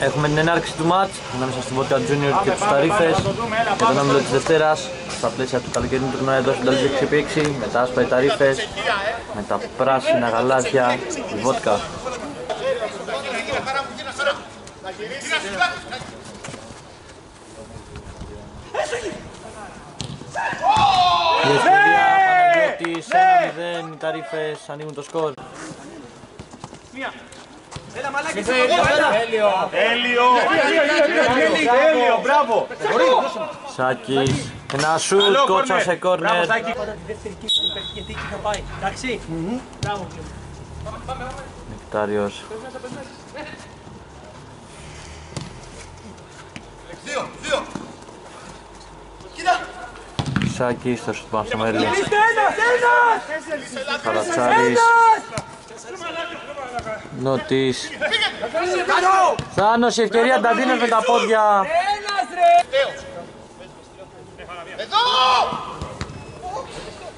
Έχουμε την ενάρξη του μάτς ανάμεσα στην Vodka Junior και τους Ταρίφες για τον όμιλο της Δευτέρας στα πλαίσια του καλοκαιρινού τουρνουά εδώ στην Ταλή 6x6 με τα άσπρα οι Ταρίφες με τα πράσινα γαλάζια η Vodka. Η ευκαιρία Παναγιώτης 1-0 οι Ταρίφες ανοίγουν το σκορ. Τέλειο, μπράβο. Σάκης, ένα σουτ, κότσα σε κόρνερ. Γιατί εκεί θα πάει. Εντάξει. Μπράβο. Νεκτάριος. Σάκης, στο σουτ πάνω στο Μέρλι. Καρατσάρης. Νότης. Θάνος, η ευκαιρία Νταντίνος με τα πόδια.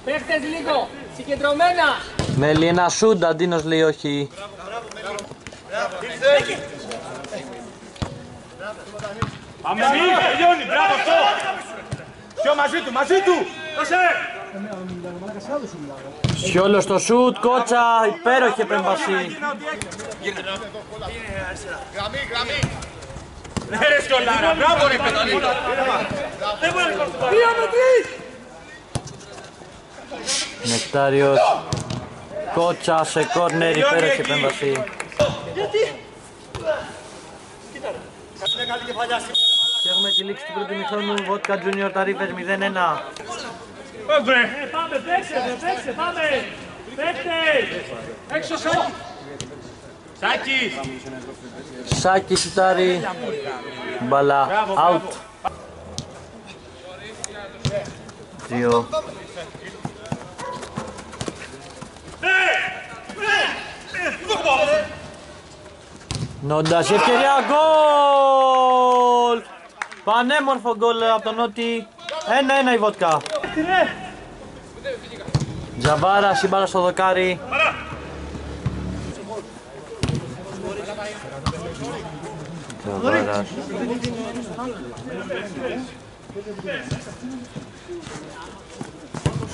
Παίχτες λίγο. Συγκεντρωμένα. Μέλι, ένα σουτ, Νταντίνος λέει όχι. Πάμε μη, τελειώνει, μπράβο αυτό. Πιο μαζί του, μαζί του. Δώσε. Σιόλος στο σουτ, κότσα, υπέροχη επέμβαση. Γραμμή, γραμμή. Ναι ρε σκολάρα, μπράβο ρε παιδί. Δύο με τρεις. Νεκτάριος. Κότσα σε κόρνερ, υπέροχη επέμβαση. Και έχουμε τη λήξη του πρώτου μηχρόνου, Vodka Junior Ταρίφες 0-1. Πάμε. Ε, Πάμε, παίξτε, παίξτε, πάμε. Παίχτες. Έξω σάκη. Σάκης. Σάκη σουτάρει, μπαλά, out. Δύο. Νόντας, η ευκαιρία γκολ! Πανέμορφο γκολ από τον Νότι. Ένα-ένα η βότκα. Τζαβάρας, η μπάλα στο δοκάρι. Τζαβάρας.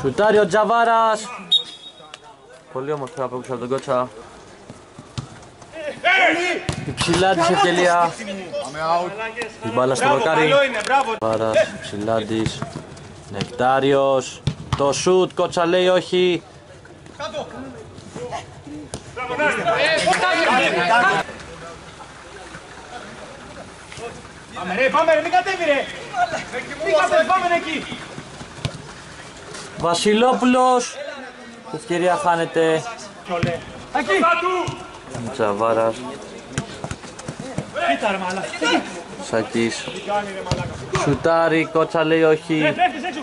Σουτάρει ο Τζαβάρας. Πολύ όμορφα από από τον Κότσα. Υψηλά της ευκαιρία. Η μπάλα στο δοκάρι. Καλό είναι, μπράβο. Τζαβάρας, υψηλά της. Νεκτάριος. Το σουτ, Κότσα λέει όχι. Πάμε ρε, πάμε ρε, μην κατέβει ρε. Μην κατέβει, πάμε ρε εκεί. Βασιλόπουλος. Η ευκαιρία χάνεται. Εκεί. Τζαβάρας. Κοίτα ρε μαλάκα. Σακής. Σουτάρει, Κότσα λέει όχι. Πέφτεις έξω.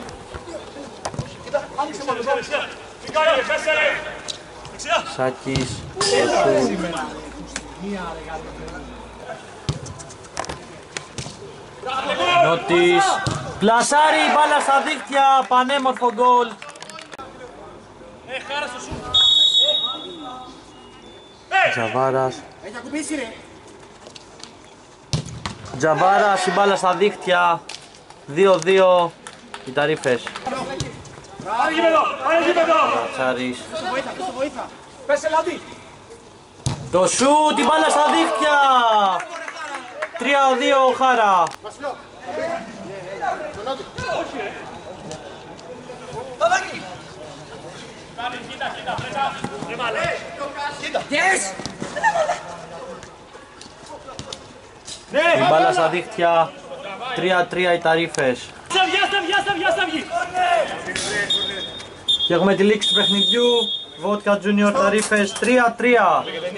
Τι κάνει ρε, πέσε ρε. Δεξιά. Σάκης. Το σουτ. Νότης. Πλασάρει η μπάλα στα δίχτυα. Πανέμορφο γκολ. Τζαβάρας. Τζαβάρας η μπάλα στα δίχτυα. 2-2 οι ταρίφες. Πάμε γήπεδο, πάμε γήπεδο. Τσάρης. Πέσε λαντί. Το σουτ, η μπάλα στα δίχτυα. 3-2 ο Χάρα. Ναι. Η μπάλα στα δίχτυα. 3-3 οι ταρίφες. Στα βγιά, στα βγιά, στα βγιά, στα βγει. Και έχουμε τη λήξη του παιχνιδιού. Vodka Junior ταρίφες 3-3.